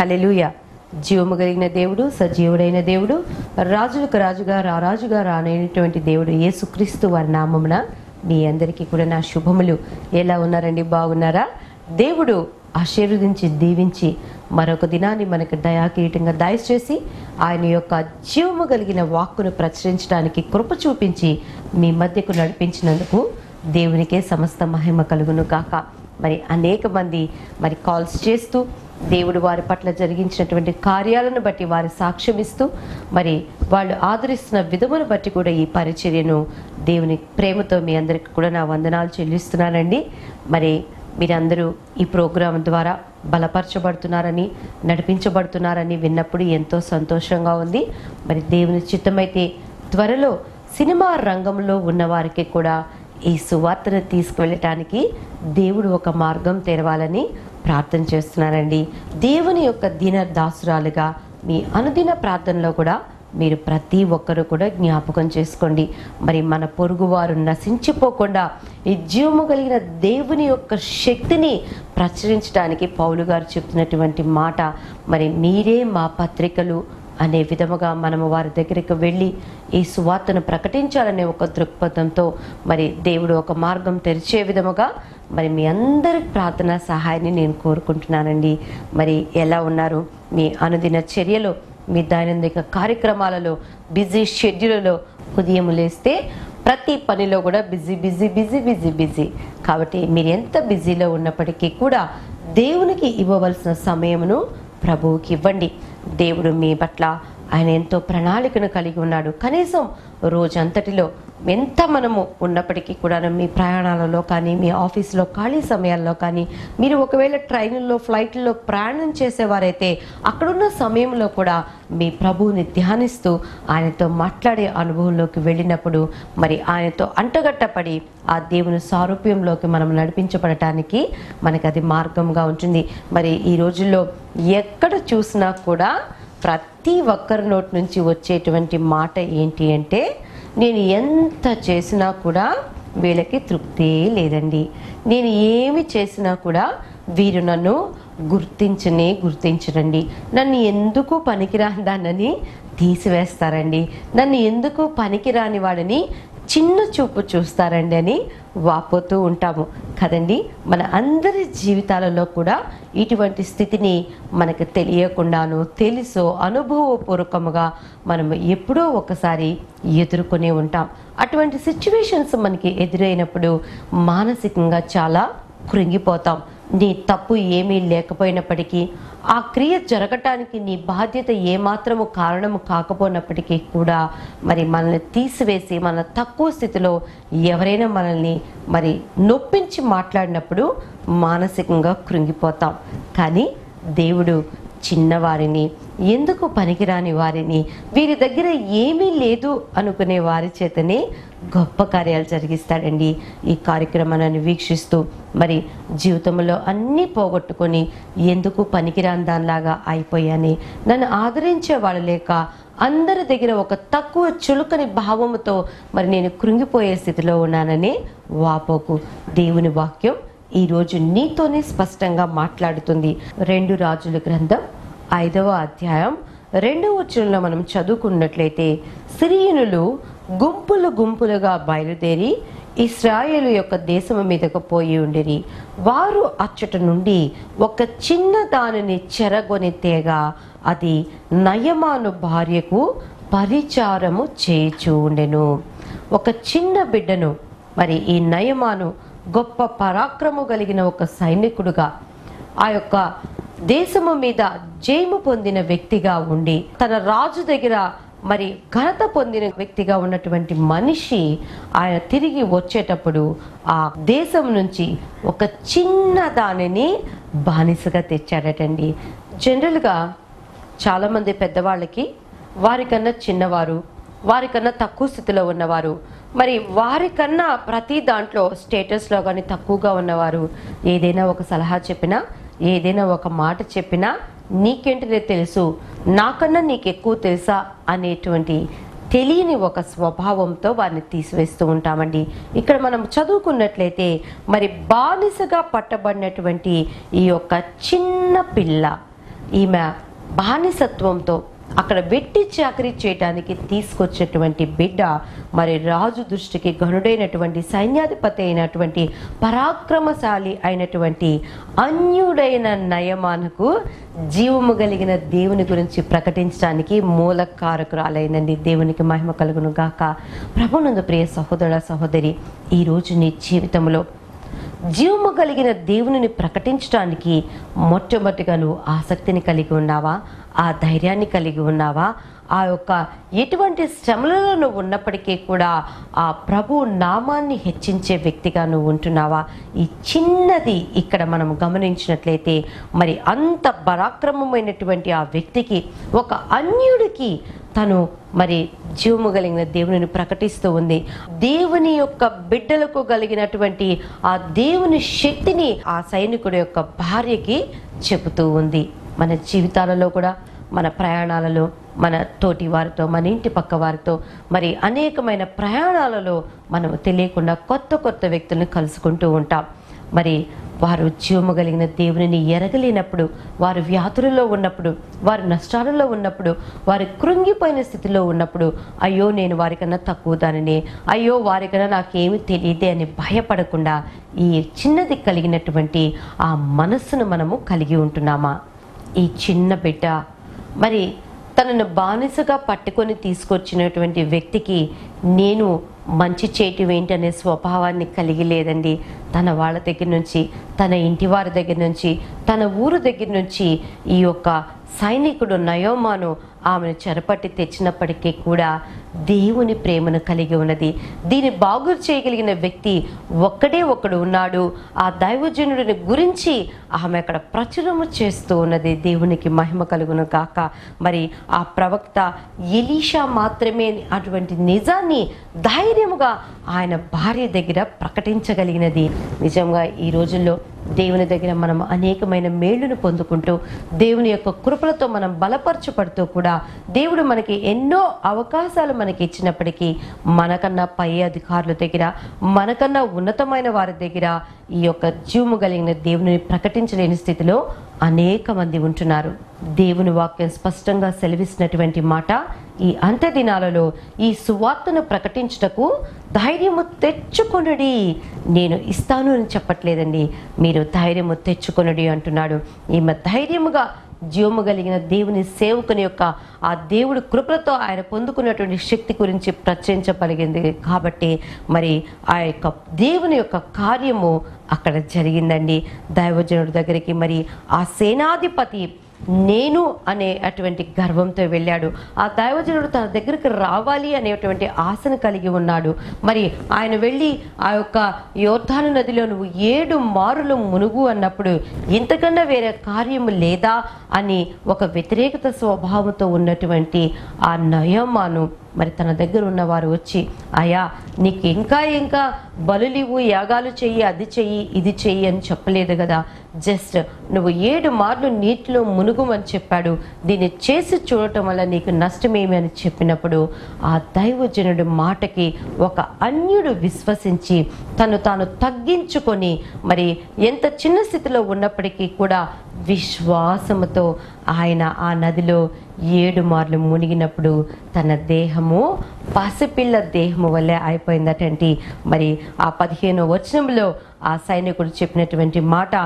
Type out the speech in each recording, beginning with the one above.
Hallelujah జీవము కలిగిన దేవుడు సజీవుడైన దేవుడు రాజులకు రాజుగా రారాజుగా రానైనటువంటి దేవుడు యేసుక్రీస్తు వారి నామమున మీ అందరికీ కూడా నా శుభములు. ఎలా ఉన్నారండి? బాగున్నారా? దేవుడు ఆశీర్వదించి దీవించి మరొక దినాన్ని మనకు దయాకీటంగా దయచేసి ఆయన యొక్క జీవము కలిగిన వాక్కును ప్రచురించడానికి కృప చూపించి మీ మధ్యకు నడిపించినందుకు దేవునికే సమస్త మహిమ కలుగును కాక మరి అనేక మంది మరి కాల్స్ చేస్తూ దేవుడు వారి పట్ల జరిగించినటువంటి కార్యాలను బట్టి వారి సాక్ష్యం ఇస్తూ మరి వాళ్ళు ఆదరిస్తున్న విధమును బట్టి కూడా ఈ పరిచర్యను దేవుని ప్రేమతో మీ అందరికీ కూడా నా వందనాలు చెల్లిస్తున్నానండి. మరి మీరందరూ ఈ ప్రోగ్రాం ద్వారా బలపరచబడుతున్నారని నడిపించబడుతున్నారని విన్నప్పుడు ఎంతో సంతోషంగా ఉంది. మరి దేవుని చిత్తమైతే త్వరలో సినిమా రంగంలో ఉన్న వారికి కూడా ఈ సువార్తను తీసుకువెళ్ళటానికి దేవుడు ఒక మార్గం తెరవాలని ప్రార్థన చేస్తున్నానండి దేవుని యొక్క దిన దాసురాలుగా మీ అనుదిన ప్రార్థనలో కూడా మీరు ప్రతి ఒక్కరూ కూడా జ్ఞాపకం చేసుకోండి. మరి మన పొరుగువారు నశించిపోకుండా ఈ జీవము కలిగిన దేవుని యొక్క శక్తిని ప్రచురించడానికి పౌలు గారు చెప్తున్నటువంటి మాట మరి మీరే మా పత్రికలు అనే విధముగా మనము వారి దగ్గరికి వెళ్ళి ఈ సువార్తను ప్రకటించాలనే ఒక దృక్పథంతో మరి దేవుడు ఒక మార్గం తెరిచే విధముగా మరి మీ అందరి ప్రార్థన సహాయాన్ని నేను కోరుకుంటున్నానండి. మరి ఎలా ఉన్నారు? మీ అనుదిన చర్యలో మీ దైనందిక కార్యక్రమాలలో బిజీ షెడ్యూల్లో ఉదయం లేస్తే ప్రతి పనిలో కూడా busy busy busy busy busy. కాబట్టి మీరు ఎంత బిజీలో ఉన్నప్పటికీ కూడా దేవునికి ఇవ్వవలసిన సమయమును ప్రభువుకి ఇవ్వండి. దేవుడు మీ పట్ల ఆయన ఎంతో ప్రణాళికను కలిగి ఉన్నాడు. కనీసం రోజంతటిలో ఎంత మనము ఉన్నప్పటికీ కూడా మీ ప్రయాణాలలో కానీ మీ ఆఫీస్లో ఖాళీ సమయాల్లో కానీ మీరు ఒకవేళ ట్రైన్లో ఫ్లైట్లో ప్రయాణం చేసేవారైతే అక్కడున్న సమయంలో కూడా మీ ప్రభువుని ధ్యానిస్తూ ఆయనతో మాట్లాడే అనుభవంలోకి వెళ్ళినప్పుడు మరి ఆయనతో అంటగట్టపడి ఆ దేవుని సారూప్యంలోకి మనం నడిపించబడటానికి మనకి అది మార్గంగా ఉంటుంది. మరి ఈ రోజుల్లో ఎక్కడ చూసినా కూడా ప్రతి ఒక్కరి నోటి నుంచి వచ్చేటువంటి మాట ఏంటి అంటే నేను ఎంత చేసినా కూడా వీళ్ళకి తృప్తి లేదండి. నేను ఏమి చేసినా కూడా వీరు నన్ను గుర్తించనే గుర్తించరండి. నన్ను ఎందుకు పనికిరాని దాన్నని తీసివేస్తారండి? నన్ను ఎందుకు పనికిరాని వాడని చిన్న చూపు చూస్తారండి అని వాపోతూ ఉంటాము. కదండి? మన అందరి జీవితాలలో కూడా ఇటువంటి స్థితిని మనకు తెలియకుండాను తెలుసో అనుభవపూర్వకముగా మనం ఎప్పుడో ఒకసారి ఎదుర్కొనే ఉంటాం. అటువంటి సిచ్యువేషన్స్ మనకి ఎదురైనప్పుడు మానసికంగా చాలా కృంగిపోతాం. నీ తప్పు ఏమీ లేకపోయినప్పటికీ ఆ క్రియ జరగటానికి నీ బాధ్యత ఏమాత్రము కారణము కాకపోయినప్పటికీ కూడా మరి మనల్ని తీసివేసి మన తక్కువ స్థితిలో ఎవరైనా మనల్ని మరి నొప్పించి మాట్లాడినప్పుడు మానసికంగా కృంగిపోతాం. కానీ దేవుడు చిన్నవారిని ఎందుకు పనికిరాని వారిని వీరి దగ్గర ఏమీ లేదు అనుకునే వారి చేతనే గొప్ప కార్యాలు జరిగిస్తాడండి. ఈ కార్యక్రమాన్ని వీక్షిస్తూ మరి జీవితంలో అన్నీ పోగొట్టుకొని ఎందుకు పనికిరాని దానిలాగా అయిపోయాని నన్ను ఆదరించే వాళ్ళు లేక అందరి దగ్గర ఒక తక్కువ చులుకని భావముతో మరి నేను కృంగిపోయే స్థితిలో ఉన్నానని వాపోకు. దేవుని వాక్యం ఈరోజు నీతోనే స్పష్టంగా మాట్లాడుతుంది రెండు రాజుల గ్రంథం ఐదవ అధ్యాయం రెండవ వచనంలో మనం చదువుకున్నట్లయితే సిరియనులు గుంపులు గుంపులుగా బయలుదేరి ఇస్రాయేలు యొక్క దేశము మీదకు పోయి ఉండిరి. వారు అచ్చట నుండి ఒక చిన్న దానిని చెరగొని తేగా అది నయమాను భార్యకు పరిచారము చేయుచూ ఉండెను. ఒక చిన్న బిడ్డను మరి ఈ నయమాను గొప్ప పరాక్రమం కలిగిన ఒక సైనికుడుగా ఆ యొక్క దేశము మీద జయము పొందిన వ్యక్తిగా ఉండి తన రాజు దగ్గర మరి ఘనత పొందిన వ్యక్తిగా ఉన్నటువంటి మనిషి ఆయన తిరిగి వచ్చేటప్పుడు ఆ దేశం నుంచి ఒక చిన్న దానిని బానిసగా తెచ్చాడటండి జనరల్గా చాలామంది పెద్దవాళ్ళకి వారికన్నా చిన్నవారు వారికన్నా తక్కువ స్థితిలో ఉన్నవారు మరి వారికన్నా ప్రతి దాంట్లో స్టేటస్లో కానీ తక్కువగా ఉన్నవారు ఏదైనా ఒక సలహా చెప్పినా ఏదైనా ఒక మాట చెప్పినా నీకేంటిదే తెలుసు నాకన్నా నీకు ఎక్కువ తెలుసా అనేటువంటి తెలియని ఒక స్వభావంతో వారిని తీసివేస్తూ ఉంటామండి. ఇక్కడ మనం చదువుకున్నట్లయితే మరి బానిసగా పట్టబడినటువంటి ఈ యొక్క చిన్న పిల్ల ఈమె బానిసత్వంతో అక్కడ వెట్టి చాకరీ చేయటానికి తీసుకొచ్చినటువంటి బిడ్డ మరి రాజు దృష్టికి గనుడైనటువంటి సైన్యాధిపతి అయినటువంటి పరాక్రమశాలి అయినటువంటి అన్యుడైన నయమానకు జీవము కలిగిన దేవుని గురించి ప్రకటించడానికి మూల కారకురాలైనండి దేవునికి మహిమ కలుగును గాక. ప్రభునందు ప్రియ సహోదర సహోదరి ఈరోజు నీ జీవితంలో జీవము కలిగిన దేవునిని ప్రకటించడానికి మొట్టమొదటిగా నువ్వు ఆసక్తిని కలిగి ఉన్నావా? ఆ ధైర్యాన్ని కలిగి ఉన్నావా? ఆ యొక్క ఎటువంటి శ్రమలలో నువ్వు ఉన్నప్పటికీ కూడా ఆ ప్రభు నామాన్ని హెచ్చించే వ్యక్తిగా నువ్వు ఉంటున్నావా? ఈ చిన్నది ఇక్కడ మనం గమనించినట్లయితే మరి అంత పరాక్రమమైనటువంటి ఆ వ్యక్తికి ఒక అన్యుడికి తను మరి జీవము కలిగిన దేవునిని ప్రకటిస్తూ ఉంది. దేవుని యొక్క బిడ్డలకు కలిగినటువంటి ఆ దేవుని శక్తిని ఆ సైనికుడి యొక్క భార్యకి చెబుతూ ఉంది. మన జీవితాలలో కూడా మన ప్రయాణాలలో మన తోటి వారితో మన ఇంటి పక్క వారితో మరి అనేకమైన ప్రయాణాలలో మనం తెలియకుండా కొత్త కొత్త వ్యక్తులను కలుసుకుంటూ ఉంటాం. మరి వారు జీవము కలిగిన దేవునిని ఎరగలేనప్పుడు వారు వ్యాధులలో ఉన్నప్పుడు వారు నష్టాలలో ఉన్నప్పుడు వారు కృంగిపోయిన స్థితిలో ఉన్నప్పుడు అయ్యో నేను వారికన్నా తక్కువ దానిని అయ్యో వారికన్నా నాకేమి తెలియదే అని భయపడకుండా ఈ చిన్నది కలిగినటువంటి ఆ మనస్సును మనము కలిగి ఉంటున్నామా? ఈ చిన్న బిడ్డ. మరి తనను బానిసగా పట్టుకొని తీసుకొచ్చినటువంటి వ్యక్తికి నేను మంచి చేయటం ఏంటనే స్వభావాన్ని కలిగి లేదండి. తన వాళ్ళ దగ్గర నుంచి తన ఇంటి వారి దగ్గర నుంచి తన ఊరు దగ్గర నుంచి ఈ యొక్క సైనికుడు నయోమాను ఆమెను చెరపట్టి తెచ్చినప్పటికీ కూడా దేవుని ప్రేమను కలిగి ఉన్నది. దీన్ని బాగు చేయగలిగిన వ్యక్తి ఒక్కడే ఒకడు ఉన్నాడు. ఆ దైవజనుడిని గురించి ఆమె అక్కడ ప్రచురము చేస్తూ ఉన్నది. దేవునికి మహిమ కలుగును కాక మరి ఆ ప్రవక్త ఎలీషా మాత్రమే అటువంటి నిజాన్ని ధైర్యముగా ఆయన భార్య దగ్గర ప్రకటించగలిగినది. నిజంగా ఈ రోజుల్లో దేవుని దగ్గర మనం అనేకమైన మేళ్ళను పొందుకుంటూ దేవుని యొక్క కృపలతో మనం బలపరచబడుతూ కూడా దేవుడు మనకి ఎన్నో అవకాశాలు మనకి ఇచ్చినప్పటికీ మనకన్నా పై అధికారుల దగ్గర మనకన్నా ఉన్నతమైన వారి దగ్గర ఈ యొక్క జీవము కలిగిన దేవుని ప్రకటించలేని స్థితిలో అనేక మంది ఉంటున్నారు. దేవుని వాక్యం స్పష్టంగా సెలవిస్తున్నటువంటి మాట ఈ అంత్య దినాలలో ఈ సువార్తను ప్రకటించుటకు ధైర్యము తెచ్చుకొనడి. నేను ఇస్తాను అని చెప్పట్లేదండి. మీరు ధైర్యము తెచ్చుకొనడి అంటున్నాడు. ఈమె ధైర్యముగా జీవము కలిగిన దేవుని సేవకుని యొక్క ఆ దేవుడి కృపలతో ఆయన పొందుకున్నటువంటి శక్తి గురించి ప్రచురించబలిగింది కాబట్టి మరి ఆ యొక్క దేవుని యొక్క కార్యము అక్కడ జరిగిందండి. దైవజనుడి దగ్గరికి మరి ఆ సేనాధిపతి నేను అనే అటువంటి గర్వంతో వెళ్ళాడు. ఆ దైవజనుడు తన దగ్గరికి రావాలి అనేటువంటి ఆశను కలిగి ఉన్నాడు. మరి ఆయన వెళ్ళి ఆ యొక్క యోర్ధాను నదిలో నువ్వు ఏడు మారులు మునుగు అన్నప్పుడు ఇంతకన్నా వేరే కార్యము లేదా అని ఒక వ్యతిరేకత స్వభావంతో ఉన్నటువంటి ఆ నయమాను మరి తన దగ్గర ఉన్నవారు వచ్చి అయా నీకు ఇంకా ఇంకా బలులివు యాగాలు చెయ్యి అది చెయ్యి ఇది చెయ్యి అని చెప్పలేదు కదా. జస్ట్ నువ్వు ఏడు మార్లు నీటిలో మునుగుమని చెప్పాడు. దీన్ని చేసి చూడటం వల్ల నీకు నష్టమేమి అని చెప్పినప్పుడు ఆ దైవజనుడి మాటకి ఒక అన్యుడు విశ్వసించి తను తాను తగ్గించుకొని మరి ఎంత చిన్న స్థితిలో ఉన్నప్పటికీ కూడా విశ్వాసముతో ఆయన ఆ నదిలో ఏడు మార్లు మునిగినప్పుడు తన దేహము పసిపిల్ల దేహము వల్లే అయిపోయిందటండి. మరి ఆ పదిహేను వచనంలో ఆ సైనికుడు చెప్పినటువంటి మాట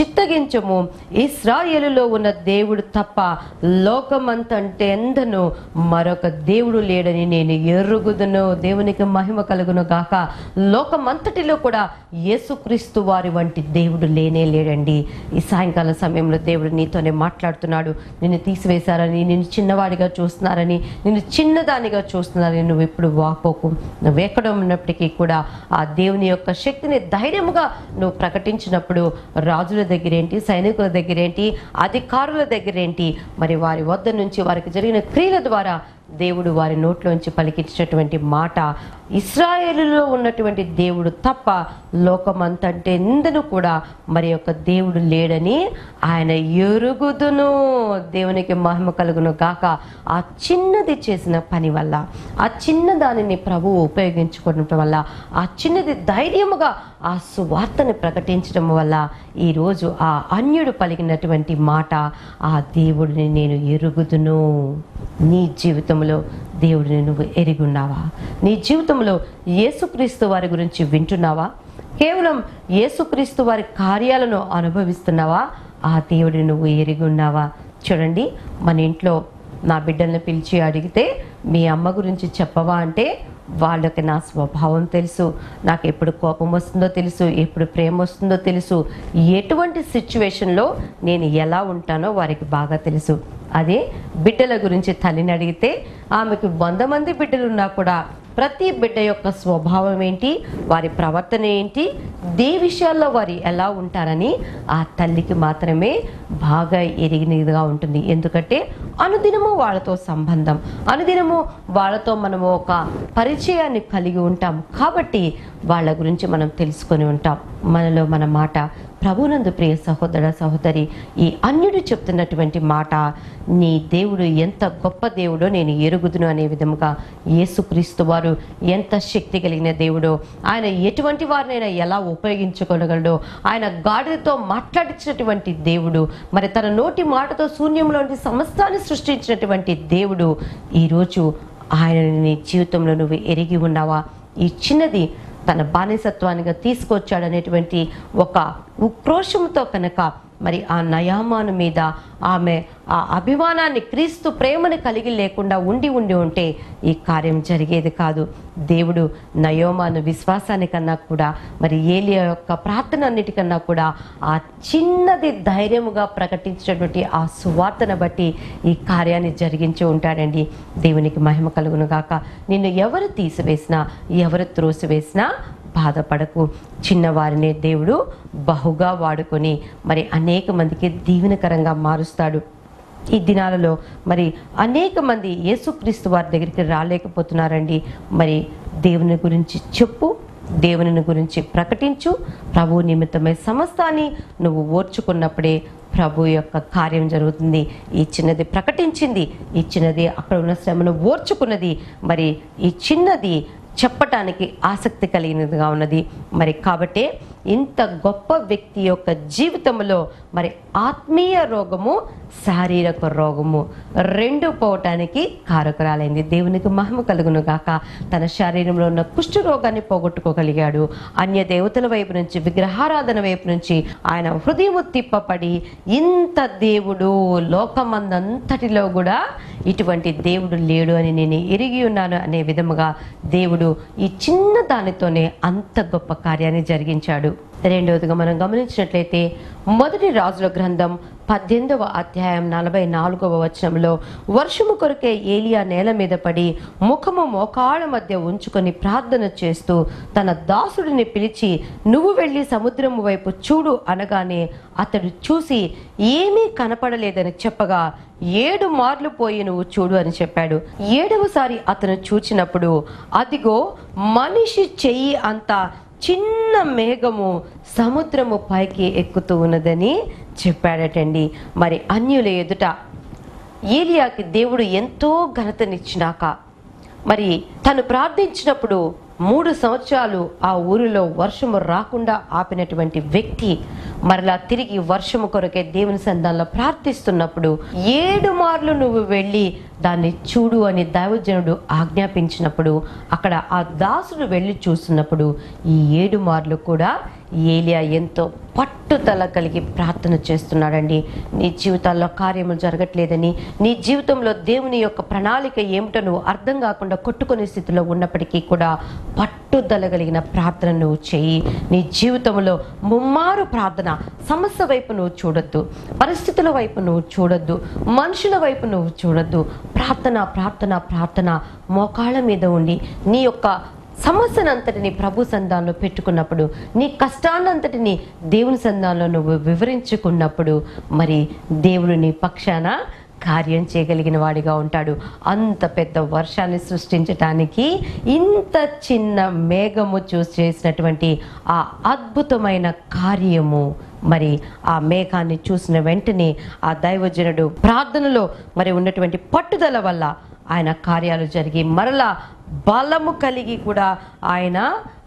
చిత్తగించము. ఇస్రాయేలులో ఉన్న దేవుడు తప్ప లోకమంతంటే ఎందను మరొక దేవుడు లేడని నేను ఎరుగుదును. దేవునికి మహిమ కలుగును గాక. లోకమంతటిలో కూడా యేసుక్రీస్తు వారి వంటి దేవుడు లేనే లేడండి. ఈ సాయంకాల సమయంలో దేవుడు నీతోనే మాట్లాడుతున్నాడు. నిన్ను తీసివేశారని నిన్ను చిన్నవాడిగా చూస్తున్నారని నిన్ను చిన్నదానిగా చూస్తున్నారని నువ్వు ఇప్పుడు వాపోకు. నువ్వు ఎక్కడ ఉన్నప్పటికీ కూడా ఆ దేవుని యొక్క శక్తిని ధైర్యముగా నువ్వు ప్రకటించినప్పుడు రాజులు దగ్గరేంటి సైనికుల దగ్గరేంటి అధికారుల దగ్గరేంటి మరి వారి వద్ద నుంచి వారికి జరిగిన క్రియల ద్వారా దేవుడు వారి నోట్లోంచి పలికించినటువంటి మాట ఇస్రాయేలులో ఉన్నటువంటి దేవుడు తప్ప లోకమంతంటే ఎందను కూడా మరి యొక్క దేవుడు లేడని ఆయన ఎరుగుదును. దేవునికి మహిమ కలుగును కాక ఆ చిన్నది చేసిన పని వల్ల ఆ చిన్న దానిని ప్రభువు ఉపయోగించుకోవడం వల్ల ఆ చిన్నది ధైర్యముగా ఆ సువార్తని ప్రకటించడం వల్ల ఈరోజు ఆ అన్యుడు పలికినటువంటి మాట ఆ దేవుడిని నేను ఎరుగుదును. నీ జీవితం జీవితంలో దేవుడిని నువ్వు ఎరిగున్నావా నీ జీవితంలో యేసుక్రీస్తు వారి గురించి వింటున్నావా? కేవలం యేసుక్రీస్తు వారి కార్యాలను అనుభవిస్తున్నావా? ఆ దేవుడిని నువ్వు ఎరిగున్నావా చూడండి మన ఇంట్లో నా బిడ్డల్ని పిలిచి అడిగితే మీ అమ్మ గురించి చెప్పవా అంటే వాళ్ళకి నా స్వభావం తెలుసు నాకు ఎప్పుడు కోపం వస్తుందో తెలుసు ఎప్పుడు ప్రేమ వస్తుందో తెలుసు ఎటువంటి సిచ్యువేషన్లో నేను ఎలా ఉంటానో వారికి బాగా తెలుసు. అదే బిడ్డల గురించి తల్లిని అడిగితే ఆమెకు వంద మంది బిడ్డలు ఉన్నా కూడా ప్రతి బిడ్డ యొక్క స్వభావం ఏంటి? వారి ప్రవర్తన ఏంటి? దే విషయాల్లో వారు ఎలా ఉంటారని ఆ తల్లికి మాత్రమే బాగా ఎరిగినదిగా ఉంటుంది. ఎందుకంటే అనుదినము వాళ్ళతో సంబంధం. అనుదినము వాళ్ళతో మనము ఒక పరిచయాన్ని కలిగి ఉంటాం కాబట్టి వాళ్ళ గురించి మనం తెలుసుకొని ఉంటాం. మనలో మన మాట ప్రభునందు ప్రియ సహోదర సహోదరి ఈ అన్యుడు చెప్తున్నటువంటి మాట నీ దేవుడు ఎంత గొప్ప దేవుడో నేను ఎరుగుదును అనే విధముగా యేసుక్రీస్తు వారు ఎంత శక్తి కలిగిన దేవుడో ఆయన ఎటువంటి వారినైనా ఎలా ఉపయోగించుకోగలడో ఆయన గాడిదతో మాట్లాడించినటువంటి దేవుడు మరి తన నోటి మాటతో శూన్యంలోని సమస్తాన్ని సృష్టించినటువంటి దేవుడు ఈరోజు ఆయన నీ జీవితంలో నువ్వు ఎరిగి ఉన్నావా? ఈ చిన్నది తన బానిసత్వానిగా తీసుకొచ్చాడనేటువంటి ఒక ఉక్రోషంతో కనుక మరి ఆ నయామాను మీద ఆమె ఆ అభిమానాన్ని క్రీస్తు ప్రేమను కలిగి లేకుండా ఉండి ఉండి ఉంటే ఈ కార్యం జరిగేది కాదు. దేవుడు నయోమాను విశ్వాసానికన్నా కూడా మరి ఏలియా యొక్క ప్రార్థన అన్నిటికన్నా కూడా ఆ చిన్నది ధైర్యముగా ప్రకటించినటువంటి ఆ సువార్తను బట్టి ఈ కార్యాన్ని జరిగించి ఉంటాడండి. దేవునికి మహిమ కలుగును గాక. నిన్ను ఎవరు తీసివేసినా ఎవరు త్రోసివేసినా బాధపడకు. చిన్నవారిని దేవుడు బహుగా వాడుకొని మరి అనేక మందికి దీవెనకరంగా మారుస్తాడు. ఈ దినాలలో మరి అనేక మంది యేసుక్రీస్తు వారి దగ్గరికి రాలేకపోతున్నారండి. మరి దేవుని గురించి చెప్పు దేవుని గురించి ప్రకటించు. ప్రభు నిమిత్తమై సమస్తాన్ని నువ్వు ఓర్చుకున్నప్పుడే ప్రభు యొక్క కార్యం జరుగుతుంది. ఈ చిన్నది ప్రకటించింది ఈ చిన్నది అక్కడ ఉన్న శ్రమను ఓర్చుకున్నది మరి ఈ చిన్నది చెప్పటానికి ఆసక్తి కలిగినదిగా ఉన్నది. మరి కాబట్టే ఇంత గొప్ప వ్యక్తి యొక్క జీవితంలో మరి ఆత్మీయ రోగము శారీరక రోగము రెండు పోవటానికి కారకురాలైంది. దేవునికి మహిమ కలుగును గాక. తన శరీరంలో ఉన్న కుష్ఠ రోగాన్ని పోగొట్టుకోగలిగాడు. అన్య దేవతల వైపు నుంచి విగ్రహారాధన వైపు నుంచి ఆయన హృదయము తిప్పపడి ఇంత దేవుడు లోకమందంతటిలో కూడా ఇటువంటి దేవుడు లేడు అని నేను ఎరిగి ఉన్నాను అనే విధముగా దేవుడు ఈ చిన్న దానితోనే అంత గొప్ప కార్యాన్ని జరిగించాడు. రెండవదిగా మనం గమనించినట్లయితే మొదటి రాజుల గ్రంథం పద్దెనిమిదవ అధ్యాయం నలభై నాలుగవ వచనంలో వర్షము కొరకే ఏలియా నేల మీద పడి ముఖము మోకాళ్ళ మధ్య ఉంచుకొని ప్రార్థన చేస్తూ తన దాసుడిని పిలిచి నువ్వు వెళ్ళి సముద్రము వైపు చూడు అనగానే అతడు చూసి ఏమీ కనపడలేదని చెప్పగా ఏడు మార్లు పోయి నువ్వు చూడు అని చెప్పాడు. ఏడవసారి అతను చూచినప్పుడు అదిగో మనిషి చెయ్యి అంతా చిన్న మేఘము సముద్రము పైకి ఎక్కుతూ ఉన్నదని చెప్పాడటండి. మరి అన్యుల ఎదుట ఏలియాకి దేవుడు ఎంతో ఘనతనిచ్చినాక మరి తను ప్రార్థించినప్పుడు మూడు సంవత్సరాలు ఆ ఊరిలో వర్షము రాకుండా ఆపినటువంటి వ్యక్తి మరలా తిరిగి వర్షము కొరకే దేవుని సంధానంలో ప్రార్థిస్తున్నప్పుడు ఏడు మార్లు నువ్వు వెళ్ళి దాన్ని చూడు అని దైవజనుడు ఆజ్ఞాపించినప్పుడు అక్కడ ఆ దాసుడు వెళ్ళి చూస్తున్నప్పుడు ఈ ఏడు మార్లు కూడా ఏలియా ఎంతో పట్టుదల కలిగి ప్రార్థన చేస్తున్నాడండి. నీ జీవితాల్లో కార్యములు జరగట్లేదని నీ జీవితంలో దేవుని యొక్క ప్రణాళిక ఏమిటో నువ్వు అర్థం కాకుండా కొట్టుకునే స్థితిలో ఉన్నప్పటికీ కూడా పట్టు పట్టుదలగలిగిన ప్రార్థన నువ్వు చేయి. నీ జీవితంలో ముమ్మారు ప్రార్థన సమస్య వైపు నువ్వు చూడొద్దు పరిస్థితుల వైపు నువ్వు చూడొద్దు మనుషుల వైపు నువ్వు చూడొద్దు. ప్రార్థన ప్రార్థన ప్రార్థన మోకాళ్ళ మీద ఉండి నీ యొక్క సమస్యనంతటిని ప్రభు సంధానంలో పెట్టుకున్నప్పుడు నీ కష్టాన్నంతటిని దేవుని సంధానంలో నువ్వు వివరించుకున్నప్పుడు మరి దేవుడు నీ పక్షాన కార్యం చేయగలిగిన వాడిగా ఉంటాడు. అంత పెద్ద వర్షాన్ని సృష్టించటానికి ఇంత చిన్న మేఘము చూసి చేసినటువంటి ఆ అద్భుతమైన కార్యము. మరి ఆ మేఘాన్ని చూసిన వెంటనే ఆ దైవజనుడు ప్రార్థనలో మరి ఉన్నటువంటి పట్టుదల వల్ల ఆయన కార్యాలు జరిగి మరలా బలము కలిగి కూడా ఆయన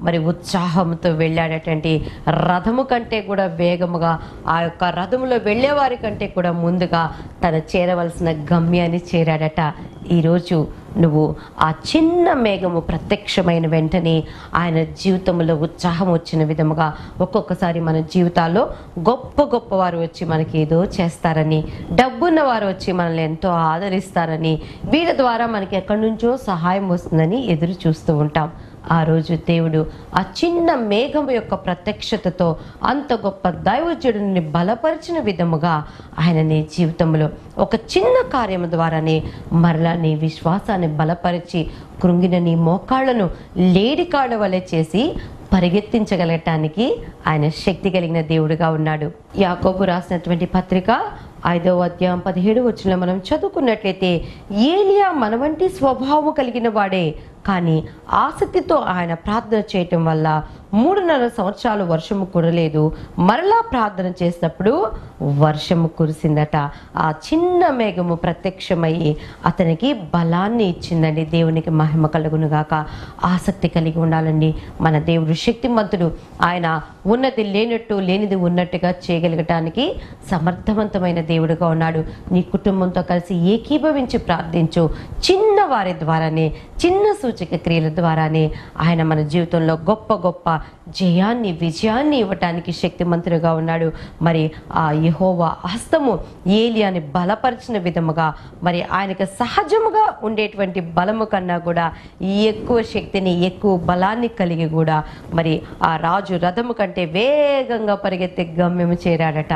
మరి ఉత్సాహంతో వెళ్ళాడటండి రథము కంటే కూడా వేగముగా ఆ యొక్క రథములో వెళ్ళేవారి కంటే కూడా ముందుగా తను చేరవలసిన గమ్యాన్ని చేరాడట. ఈరోజు నువ్వు ఆ చిన్న మేఘము ప్రత్యక్షమైన వెంటనే ఆయన జీవితంలో ఉత్సాహం వచ్చిన విధముగా ఒక్కొక్కసారి మన జీవితాల్లో గొప్ప గొప్ప వారు వచ్చి మనకి ఏదో చేస్తారని డబ్బున్న వారు వచ్చి మనల్ని ఎంతో ఆదరిస్తారని వీళ్ళ ద్వారా మనకి ఎక్కడి నుంచో సహాయం వస్తుందని ఎదురు చూస్తూ ఉంటాం. ఆ రోజు దేవుడు ఆ చిన్న మేఘం యొక్క ప్రత్యక్షతతో అంత గొప్ప దైవజుడిని బలపరిచిన విధముగా ఆయన నీ జీవితంలో ఒక చిన్న కార్యము ద్వారానే మరలా నీ విశ్వాసాన్ని బలపరిచి కృంగిన నీ మోకాళ్ళను లేడికాళ్ళ వలె చేసి పరిగెత్తించగలగటానికి ఆయన శక్తి కలిగిన దేవుడిగా ఉన్నాడు. యాకోబు రాసినటువంటి పత్రిక ఐదవ అధ్యాయం పదిహేడు వచ్చిన మనం చదువుకున్నట్లయితే ఏలియా మన వంటి స్వభావం కలిగిన వాడే కానీ ఆసక్తితో ఆయన ప్రార్థన చేయటం వల్ల మూడున్నర సంవత్సరాలు వర్షము కురలేదు. మరలా ప్రార్థన చేసినప్పుడు వర్షము కురిసిందట. ఆ చిన్న మేఘము ప్రత్యక్షమయ్యి అతనికి బలాన్ని ఇచ్చిందండి. దేవునికి మహిమ కలుగునుగాక ఆసక్తి కలిగి ఉండాలండి. మన దేవుడు శక్తిమంతుడు. ఆయన ఉన్నది లేనట్టు లేనిది ఉన్నట్టుగా చేయగలగటానికి సమర్థవంతమైన దేవుడుగా ఉన్నాడు. నీ కుటుంబంతో కలిసి ఏకీభవించి ప్రార్థించు. చిన్న వారి ద్వారానే చిన్న సూచక క్రియల ద్వారానే ఆయన మన జీవితంలో గొప్ప గొప్ప జయాన్ని విజయాన్ని ఇవ్వటానికి శక్తిమంతుడుగా ఉన్నాడు. మరి ఆ యహోవా హస్తము ఏలియాని బలపరిచిన విధముగా మరి ఆయనకు సహజముగా ఉండేటువంటి బలము కన్నా కూడా ఎక్కువ శక్తిని ఎక్కువ బలాన్ని కలిగి కూడా మరి ఆ రాజు రథము కంటే వేగంగా పరిగెత్తే గమ్యము చేరాడట.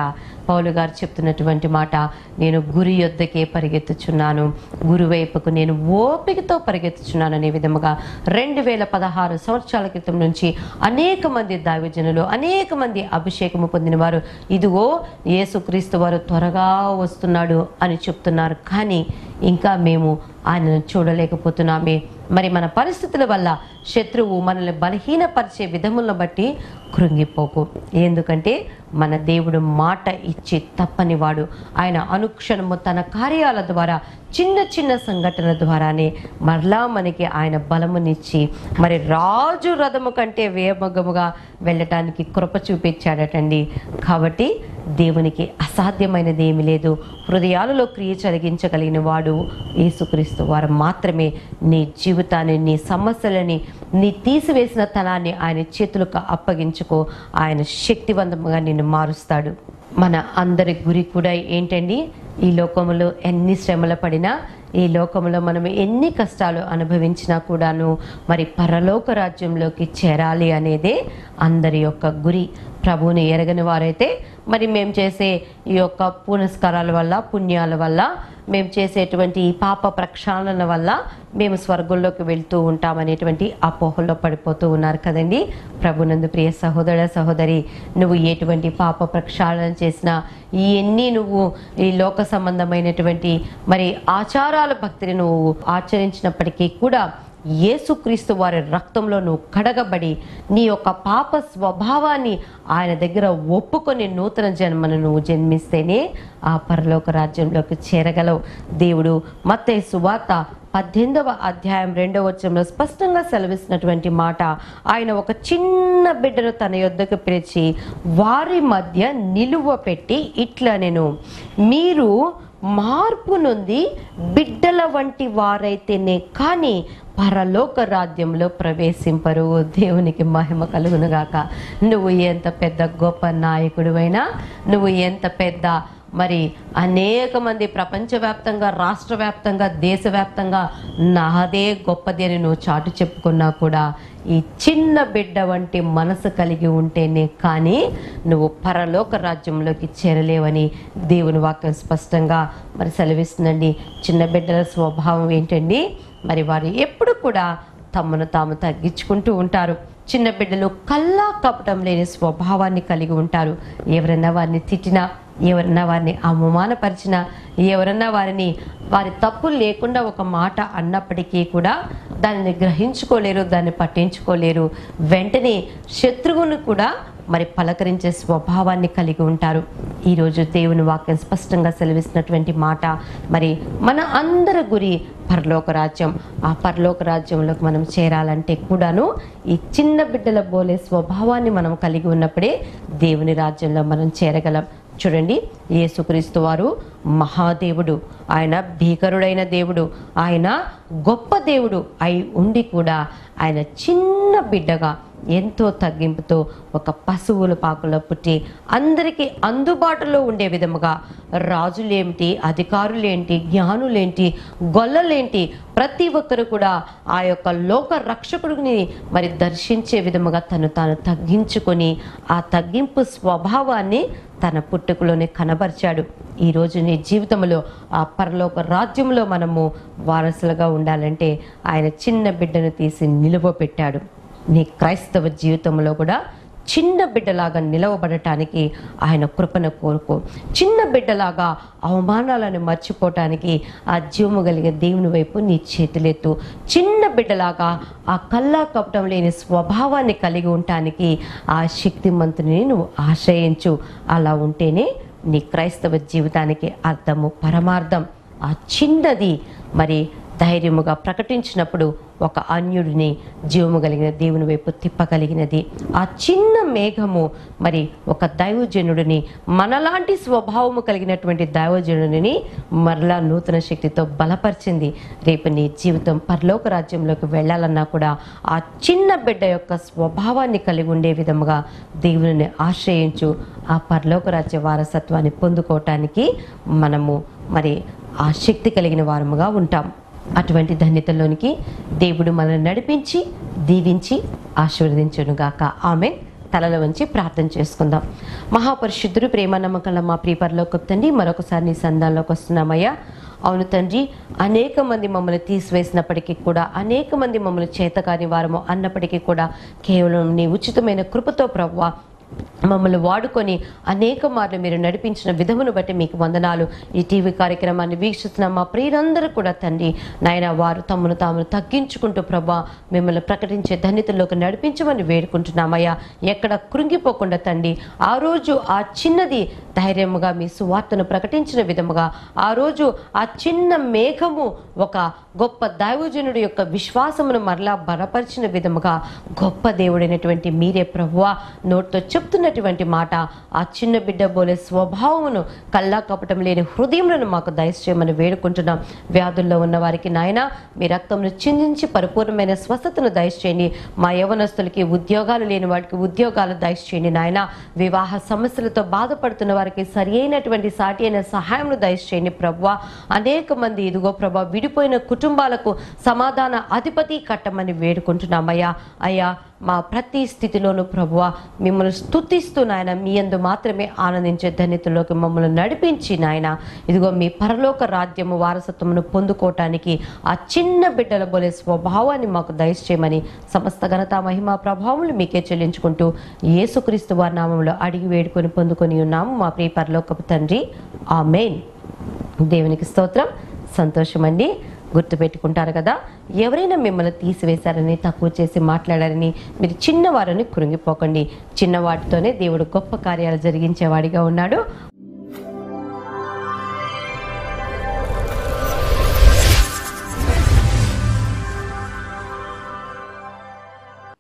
పౌలు గారు చెప్తున్నటువంటి మాట నేను గురి యొద్దకే పరిగెత్తుచున్నాను. గురువైపుకు నేను ఓపికతో పరిగెత్తుచున్నాను అనే విధముగా రెండు వేల పదహారు సంవత్సరాల క్రితం నుంచి అనేక మంది దైవజనులు అనేక మంది అభిషేకము పొందిన వారు ఇదిగో యేసుక్రీస్తు వారు త్వరగా వస్తున్నాడు అని చెప్తున్నారు. కానీ ఇంకా మేము ఆయనను చూడలేకపోతున్నామే. మరి మన పరిస్థితుల వల్ల శత్రువు మనల్ని బలహీనపరిచే విధములను బట్టి కృంగిపోకు. ఎందుకంటే మన దేవుడు మాట ఇచ్చి తప్పనివాడు. ఆయన అనుక్షణము తన కార్యాల ద్వారా చిన్న చిన్న సంఘటన ద్వారానే మరలా మనకి ఆయన బలమునిచ్చి మరి రాజు రథము కంటే వేమగముగా వెళ్ళటానికి కృప చూపించాడటండి. కాబట్టి దేవునికి అసాధ్యమైనది ఏమి లేదు. హృదయాలలో క్రియ జరిగించగలిగిన వాడు యేసుక్రీస్తు. వారు మాత్రమే నీ జీవితాన్ని నీ సమస్యలని నీ తీసివేసిన తనాన్ని ఆయన చేతులకు అప్పగించుకో. ఆయన శక్తివంతంగా నిన్ను మారుస్తాడు. మన అందరి గురి కూడా ఏంటండి? ఈ లోకంలో ఎన్ని శ్రమలు పడినా ఈ లోకంలో మనం ఎన్ని కష్టాలు అనుభవించినా కూడాను మరి పరలోక రాజ్యంలోకి చేరాలి అనేదే అందరి యొక్క గురి. ప్రభువుని ఎరగని వారైతే మరి మేము చేసే ఈ యొక్క పునస్కారాల వల్ల పుణ్యాల వల్ల మేము చేసేటువంటి ఈ పాప ప్రక్షాళన వల్ల మేము స్వర్గంలోకి వెళ్తూ ఉంటామనేటువంటి అపోహల్లో పడిపోతూ ఉన్నారు కదండి. ప్రభునందు ప్రియ సహోదర సహోదరి నువ్వు ఎటువంటి పాప ప్రక్షాళన చేసినా ఇవన్నీ నువ్వు ఈ లోక సంబంధమైనటువంటి మరి ఆచారాలు భక్తిని నువ్వు ఆచరించినప్పటికీ కూడా యేసుక్రీస్తు వారి రక్తంలో నువ్వు కడగబడి నీ యొక్క పాప స్వభావాన్ని ఆయన దగ్గర ఒప్పుకొని నూతన జన్మను నువ్వు జన్మిస్తేనే ఆ పరలోక రాజ్యంలోకి చేరగలవు. దేవుడు మత్తే సువార్త పద్దెనిమిదవ అధ్యాయం రెండవ వచనంలో స్పష్టంగా సెలవిస్తున్నటువంటి మాట. ఆయన ఒక చిన్న బిడ్డను తన యొద్దకు పిలిచి వారి మధ్య నిలువ పెట్టి ఇట్లా నేను. మీరు మార్పు నుండి బిడ్డల వంటి వారైతేనే కానీ పరలోక రాజ్యంలో ప్రవేశింపరు. దేవునికి మహిమ కలుగునుగాక. నువ్వు ఎంత పెద్ద గొప్ప నాయకుడువైనా నువ్వు ఎంత పెద్ద మరి అనేక మంది ప్రపంచవ్యాప్తంగా రాష్ట్ర వ్యాప్తంగా దేశవ్యాప్తంగా నాదే గొప్పది అని నువ్వు చాటు చెప్పుకున్నా కూడా ఈ చిన్న బిడ్డ వంటి మనసు కలిగి ఉంటేనే కానీ నువ్వు పరలోక రాజ్యంలోకి చేరలేవని దేవుని వాక్యం స్పష్టంగా మరి సెలవిస్తుందండి. చిన్న బిడ్డల స్వభావం ఏంటండి? మరి వారు ఎప్పుడు కూడా తమను తాము తగ్గించుకుంటూ ఉంటారు. చిన్న బిడ్డలు కల్లా కపటం లేని స్వభావాన్ని కలిగి ఉంటారు. ఎవరైనా వారిని తిట్టినా ఎవరన్నా వారిని అవమానపరిచిన ఎవరన్నా వారిని వారి తప్పులు లేకుండా ఒక మాట అన్నప్పటికీ కూడా దానిని గ్రహించుకోలేరు దాన్ని పట్టించుకోలేరు. వెంటనే శత్రువును కూడా మరి పలకరించే స్వభావాన్ని కలిగి ఉంటారు. ఈరోజు దేవుని వాక్యం స్పష్టంగా సెలవిస్తున్నటువంటి మాట మరి మన అందరి గురి పరలోక రాజ్యం. ఆ పరలోక రాజ్యంలోకి మనం చేరాలంటే కూడాను ఈ చిన్న బిడ్డల బోలే స్వభావాన్ని మనం కలిగి ఉన్నప్పుడే దేవుని రాజ్యంలో మనం చేరగలం. చూడండి యేసుక్రీస్తు వారు మహాదేవుడు. ఆయన భీకరుడైన దేవుడు. ఆయన గొప్ప దేవుడు అయి ఉండి కూడా ఆయన చిన్న బిడ్డగా ఎంతో తగ్గింపుతో ఒక పశువుల పాకలో పుట్టి అందరికీ అందుబాటులో ఉండే విధముగా రాజులేమిటి అధికారులేంటి జ్ఞానులేంటి గొల్లలేంటి ప్రతి ఒక్కరు కూడా ఆ యొక్క లోక రక్షకుడిని మరి దర్శించే విధముగా తను తాను తగ్గించుకొని ఆ తగ్గింపు స్వభావాన్ని తన పుట్టుకలోనే కనబరిచాడు. ఈరోజు నీ జీవితంలో ఆ పరలోక రాజ్యంలో మనము వారసులుగా ఉండాలంటే ఆయన చిన్న బిడ్డను తీసి నిలువ పెట్టాడు నీ క్రైస్తవ జీవితంలో కూడా చిన్న బిడ్డలాగా నిలవబడటానికి ఆయన కృపను కోరుకో. చిన్న బిడ్డలాగా అవమానాలను మర్చిపోవటానికి ఆ జీవము కలిగే దేవుని వైపు నీ చేతులెత్తు. చిన్న బిడ్డలాగా ఆ కల్లా కపటం లేని స్వభావాన్ని కలిగి ఉండటానికి ఆ శక్తిమంతుని నువ్వు ఆశ్రయించు. అలా ఉంటేనే నీ క్రైస్తవ జీవితానికి అర్థము పరమార్థం ఆ చిన్నది. మరి ధైర్యముగా ప్రకటించినప్పుడు ఒక అన్యుడిని జీవము కలిగిన దేవుని వైపు తిప్పగలిగినది. ఆ చిన్న మేఘము మరి ఒక దైవజనుడిని మనలాంటి స్వభావము కలిగినటువంటి దైవజనుడిని మరలా నూతన శక్తితో బలపరిచింది. రేపు నీ జీవితం పరలోక రాజ్యంలోకి వెళ్ళాలన్నా కూడా ఆ చిన్న బిడ్డ యొక్క స్వభావాన్ని కలిగి ఉండే విధముగా దేవుని ఆశ్రయించు. ఆ పరలోక రాజ్య వారసత్వాన్ని పొందుకోవటానికి మనము మరి ఆ శక్తి కలిగిన వారముగా ఉంటాం. అటువంటి ధన్యతలోనికి దేవుడు మనల్ని నడిపించి దీవించి ఆశీర్వదించునుగాక. ఆమె తలలో వంచి ప్రార్థన చేసుకుందాం. మహాపరిశుద్ధుడు ప్రేమ నమ్మకంలో మా ప్రియపరలోకి తండ్రి మరొకసారి నీ సంధానంలోకి వస్తున్నామయ్యా. అవును తండ్రి అనేక మంది మమ్మల్ని తీసివేసినప్పటికీ కూడా అనేక మంది మమ్మల్ని చేతకాని వారము అన్నప్పటికీ కూడా కేవలం నీ ఉచితమైన కృపతో ప్రవ్వా మమ్మల్ని వాడుకొని అనేక మార్లు మీరు నడిపించిన విధమును బట్టి మీకు వందనాలు. ఈ టీవీ కార్యక్రమాన్ని వీక్షిస్తున్న మా ప్రియులందరూ కూడా తండ్రి నాయన వారు తమను తాము తగ్గించుకుంటూ ప్రభా మిమ్మల్ని ప్రకటించే ధన్యతల్లోకి నడిపించమని వేడుకుంటున్నామయ్యా. ఎక్కడ కృంగిపోకుండా తండ్రి ఆ రోజు ఆ చిన్నది ధైర్యముగా మీ సువార్తను ప్రకటించిన విధముగా ఆ రోజు ఆ చిన్న మేఘము ఒక గొప్ప దైవజనుడి యొక్క విశ్వాసమును మరలా బలపరిచిన విధముగా గొప్ప దేవుడైనటువంటి మీరే ప్రభువా. నోటితో చెప్తున్నటువంటి మాట ఆ చిన్న బిడ్డ బోలే స్వభావమును కల్లా కపటం లేని హృదయములను మాకు దయచేయమని వేడుకుంటున్నాం. వ్యాధుల్లో ఉన్న వారికి నాయన మీ రక్తమును చిందించి పరిపూర్ణమైన స్వస్థతను దయచేయండి. మా యవనస్తులకి ఉద్యోగాలు లేని వారికి ఉద్యోగాలు దయచేయండి నాయన. వివాహ సమస్యలతో బాధపడుతున్న వారికి సరి అయినటువంటి సాటి అయిన సహాయంను దయచేయండి ప్రభా అనేక మంది ఇదిగో ప్రభా విడిపోయిన కుటుంబాలకు సమాధాన అధిపతి కట్టమని వేడుకుంటున్నామయ్యా. అయ్యా మా ప్రతి స్థితిలోనూ ప్రభువ మిమ్మల్ని స్థుతిస్తూ నాయన మీ యందు మాత్రమే ఆనందించే ధన్యతలోకి మమ్మల్ని నడిపించి నాయన. ఇదిగో మీ పరలోక రాజ్యము వారసత్వమును పొందుకోవటానికి ఆ చిన్న బిడ్డల బోలే స్వభావాన్ని మాకు దయచేయమని సమస్త ఘనత మహిమ ప్రభావములు మీకే చెల్లించుకుంటూ యేసుక్రీస్తు వారి నామంలో అడిగి వేడుకొని పొందుకొని ఉన్నాము. మా ప్రియ పరలోకపు తండ్రి. ఆ మెయిన్ దేవునికి స్తోత్రం. సంతోషమండి. గుర్తుపెట్టుకుంటారు కదా ఎవరైనా మిమ్మల్ని తీసివేశారని తక్కువ చేసి మాట్లాడారని మీరు చిన్నవారని కృంగిపోకండి. చిన్నవాటితోనే దేవుడు గొప్ప కార్యాలు జరిగించేవాడిగా ఉన్నాడు.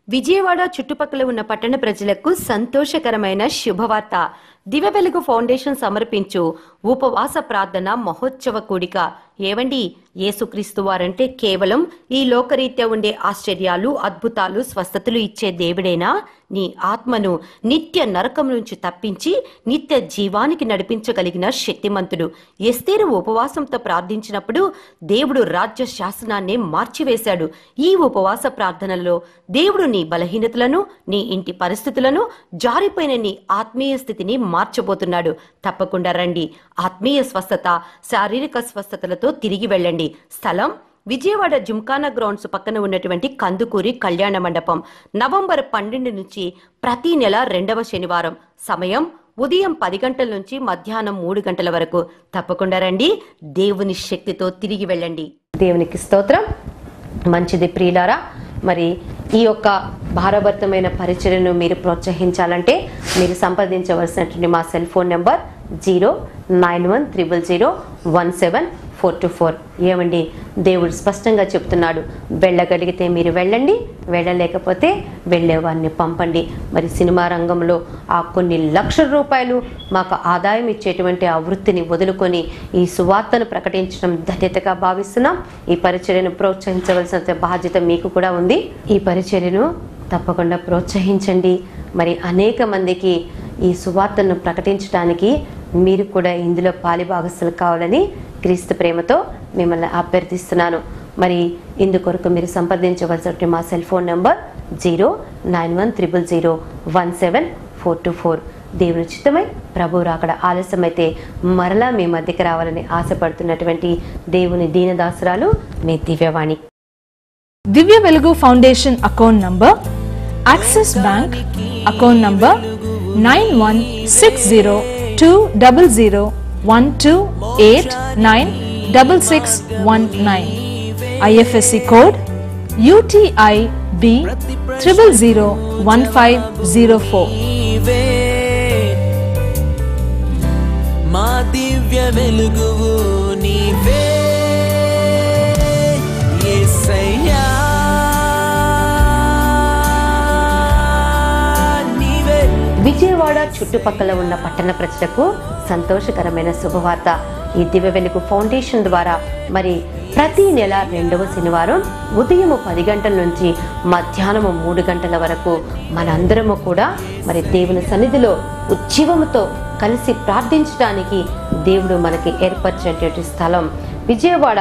విజయవాడ చుట్టుపక్కల ఉన్న పట్టణ ప్రజలకు సంతోషకరమైన శుభవార్త. దివ్య వెలుగు ఫౌండేషన్ సమర్పించు ఉపవాస ప్రార్థన మహోత్సవ కూడిక. ఏవండి? యేసుక్రీస్తు వారంటే కేవలం ఈ లోకరీత్యా ఉండే ఆశ్చర్యాలు అద్భుతాలు స్వస్థతలు ఇచ్చే దేవుడేనా? నీ ఆత్మను నిత్య నరకం నుంచి తప్పించి నిత్య జీవానికి నడిపించగలిగిన శక్తిమంతుడు. ఎస్తేరు ఉపవాసంతో ప్రార్థించినప్పుడు దేవుడు రాజ్య శాసనాన్ని మార్చివేశాడు. ఈ ఉపవాస ప్రార్థనలో దేవుడు నీ బలహీనతలను నీ ఇంటి పరిస్థితులను జారిపోయిన నీ ఆత్మీయ స్థితిని మార్చబోతున్నాడు. తప్పకుండా రండి. ఆత్మీయ స్వస్థత శారీరక స్వస్థతలతో తిరిగి వెళ్ళండి. స్థలం? విజయవాడ జిమ్కానా గ్రౌండ్స్ పక్కన ఉన్నటువంటి కందుకూరి కళ్యాణ మండపం. నవంబర్ పన్నెండు నుంచి ప్రతి నెల రెండవ శనివారం. సమయం? ఉదయం పది గంటల నుంచి మధ్యాహ్నం మూడు గంటల వరకు. తప్పకుండా రండి. దేవుని శక్తితో తిరిగి వెళ్ళండి. దేవునికి స్తోత్రం. మంచిది ప్రియులారా మరి ఈ యొక్క భారభరితమైన పరిచయను మీరు ప్రోత్సహించాలంటే మీరు సంప్రదించవలసినటువంటి మా cell phone number zero nine one triple zero one seven four two four. ఏమండి? దేవుడు స్పష్టంగా చెప్తున్నాడు. వెళ్ళగలిగితే మీరు వెళ్ళండి వెళ్ళలేకపోతే వెళ్ళేవారిని పంపండి. మరి సినిమా రంగంలో ఆ కొన్ని లక్షల రూపాయలు మాకు ఆదాయం ఇచ్చేటువంటి ఆ వృత్తిని వదులుకొని ఈ సువార్తను ప్రకటించడం ధన్యతగా భావిస్తున్నాం. ఈ పరిచర్యను ప్రోత్సహించవలసిన బాధ్యత మీకు కూడా ఉంది. ఈ పరిచర్యను తప్పకుండా ప్రోత్సహించండి. మరి అనేక మందికి ఈ సువార్తను ప్రకటించడానికి మీరు కూడా ఇందులో పాలిభాగస్సులు కావాలని క్రీస్తు ప్రేమతో మిమ్మల్ని అభ్యర్థిస్తున్నాను. మరి ఇందుకొరకు మీరు సంప్రదించవలసినటువంటి మా cell phone number zero nine one triple zero one seven four two four. దేవుని చిత్తమై ప్రభు రాకడ ఆలస్యమైతే మరలా మీ మధ్యకి రావాలని ఆశపడుతున్నటువంటి దేవుని దీనదాసురాలు మీ Divyavani. Divya Velugu foundation account number Axis bank account number nine one six zero two double zero one two eight nine double six one nine IFSC code UTI B triple zero one five zero four నీవే మా దివ్య వెలుగువు చుట్టుపక్కల ఉన్న పట్టణ ప్రజలకు సంతోషకరమైన శుభవార్త. ఈ దివ్య Velugu foundation ద్వారా మరి ప్రతి నెల రెండవ శనివారం ఉదయం పది గంటల నుంచి మధ్యాహ్నం మూడు గంటల వరకు మనందరము కూడా మరి దేవుని సన్నిధిలో ఉజ్జీవముతో కలిసి ప్రార్థించడానికి దేవుడు మనకి ఏర్పరిచినటువంటి స్థలం. విజయవాడ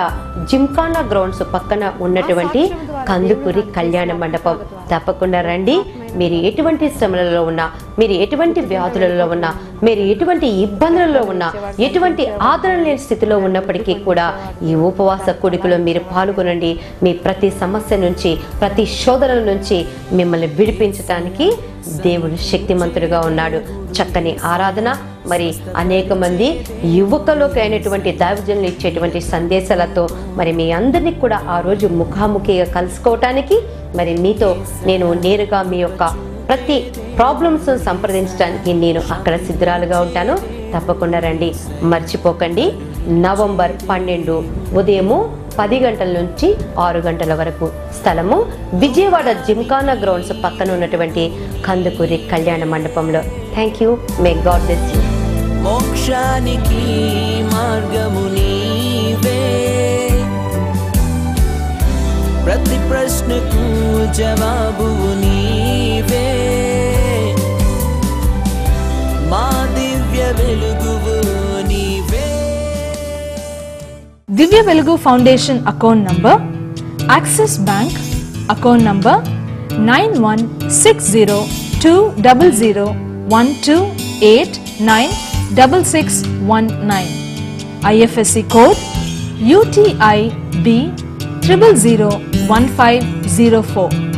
జిమ్కానా గ్రౌండ్స్ పక్కన ఉన్నటువంటి కందుకూరి కళ్యాణ మండపం. తప్పకుండా రండి. మీరు ఎటువంటి శ్రమలలో ఉన్నా మీరు ఎటువంటి వ్యాధులలో ఉన్నా మీరు ఎటువంటి ఇబ్బందులలో ఉన్నా ఎటువంటి ఆదరణ లేని స్థితిలో ఉన్నప్పటికీ కూడా ఈ ఉపవాస కొడుకులో మీరు పాల్గొనండి. మీ ప్రతి సమస్య నుంచి ప్రతి శోధనల నుంచి మిమ్మల్ని విడిపించటానికి దేవుడు శక్తిమంతుడుగా ఉన్నాడు. చక్కని ఆరాధన మరి అనేక మంది యువకులకు అయినటువంటి దైవజనులు ఇచ్చేటువంటి సందేశాలతో మరి మీ అందరినీ కూడా ఆ రోజు ముఖాముఖిగా కలుసుకోవటానికి మరి మీతో నేను నేరుగా మీ యొక్క ప్రతి ప్రాబ్లమ్స్ సంప్రదించడానికి నేను అక్కడ సిద్ధరాలుగా ఉంటాను. తప్పకుండా రండి. మర్చిపోకండి. నవంబర్ పన్నెండు ఉదయము పది గంటల నుంచి ఆరు గంటల వరకు స్థలము విజయవాడ జిమ్కానా గ్రౌండ్స్ పక్కన ఉన్నటువంటి కందుకూరి కళ్యాణ మండపంలో. Thank you may God bless you మోక్షానికి మార్గము నీవే. ప్రతి प्रश्न को जवाब नीवे। मा Divya Divya Velugu foundation account number, Axis bank account number 9160200128966619 IFSC code UTIB triple zero 1504.